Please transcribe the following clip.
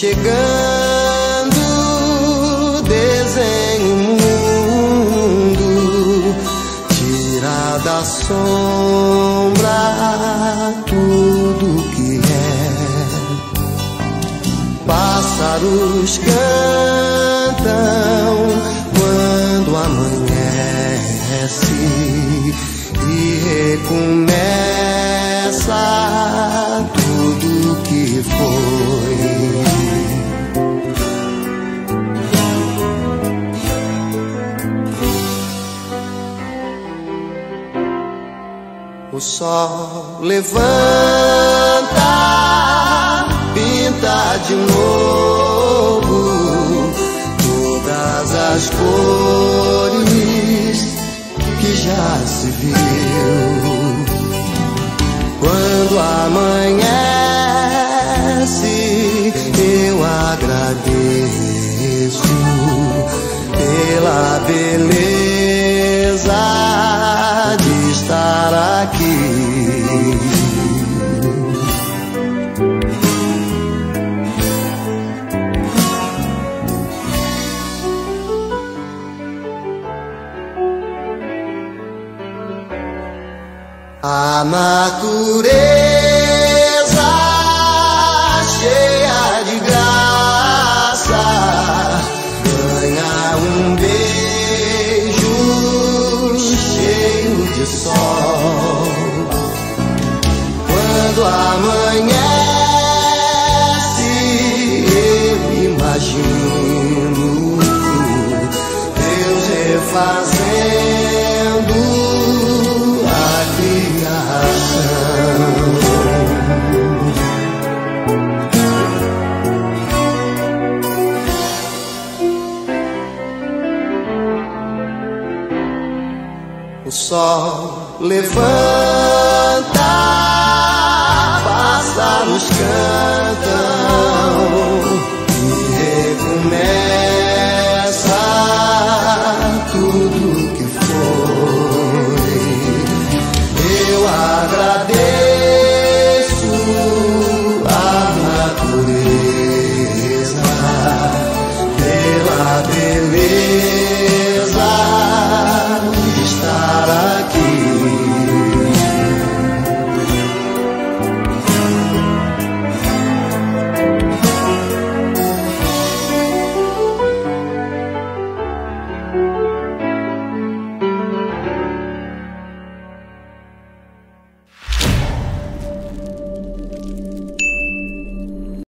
chegando, desenho mundo, tira da sombra tudo que é. Pássaros cantam quando amanhece e recomeça O sol levanta, pinta de novo todas as cores que já se viu. Quando amanhece, eu agradeço pela beleza A natureza cheia de graça ganha um beijo cheio de sol. Quando amanhece, eu imagino Deus refazendo O sol. Levanta, pássaros cantam